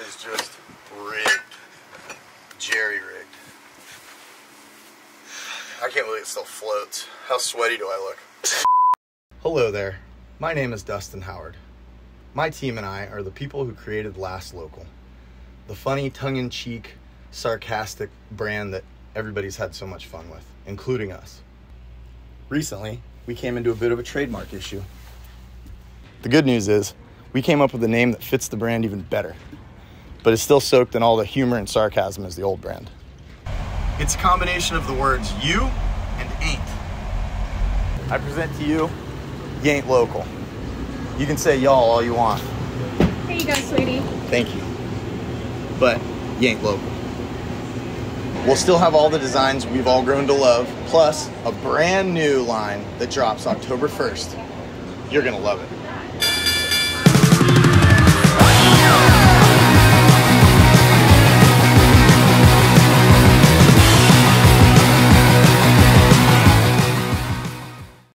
is just rigged. Jerry rigged. I can't believe it still floats. How sweaty do I look? Hello there. My name is Dustin Howard. My team and I are the people who created Last Local, the funny, tongue in cheek, sarcastic brand that everybody's had so much fun with, including us. Recently, we came into a bit of a trademark issue. The good news is, we came up with a name that fits the brand even better, but it's still soaked in all the humor and sarcasm as the old brand. It's a combination of the words you and ain't. I present to you, Yain't Local. You can say y'all all you want. Here you go, sweetie. Thank you. But you ain't local. We'll still have all the designs we've all grown to love, plus a brand new line that drops October 1st. You're gonna love it.